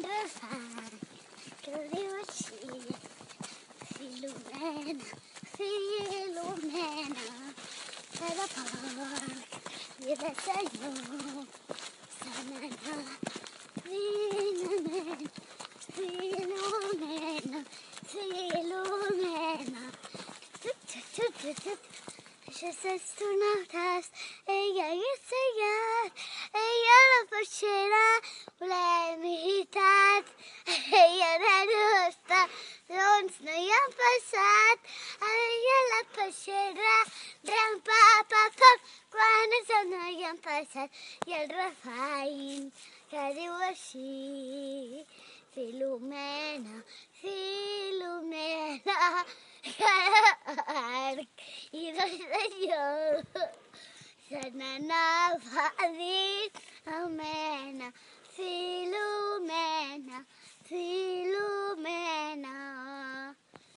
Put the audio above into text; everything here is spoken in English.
refrán que diu així. Filomena, Filomena, de porc i de senyor se n'anà. Filomena, Filomena, Filomena. Tut, tut, tut, tut, tut. Eixes astronautes, ella i sellat, ella ella la peixera, rampa, pa, poc, quan els no hi han passat, i el refany que diu així, Filomena, Filomena, arc i de senyor se n'anava a dir